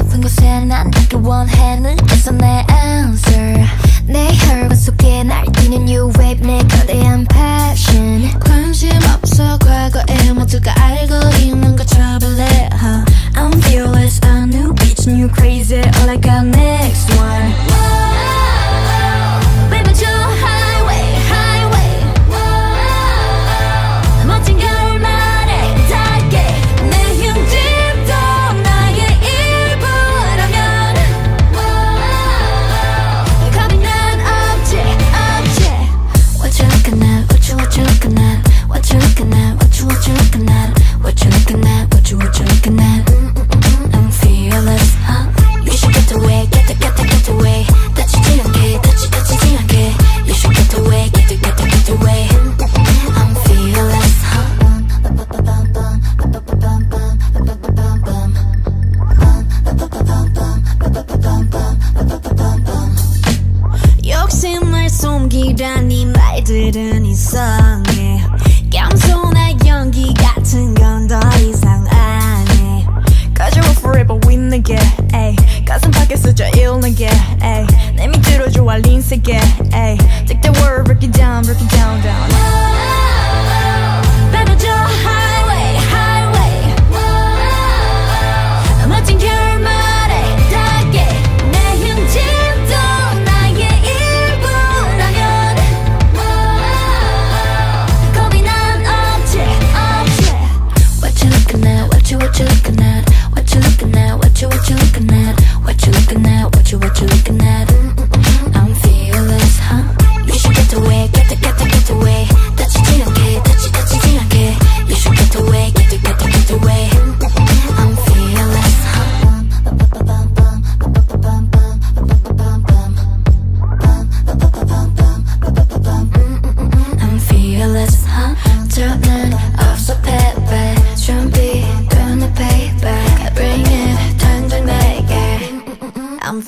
높은 곳에 난 있기 원해 느껴서 내 answer. 내 혈관 속에 날 뛰는 new wave 내 거리 숨기란 이 말들은 이상해. 겸손한 연기 같은 건 더 이상 안해 Cause you're forever with me, yeah, ayy. 가슴 밖에서 제일 나게, ayy. 내 밑으로 좋아 린 세계, ayy. took a night.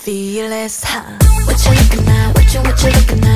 feel huh? hot. What you looking at? What you, what you looking at?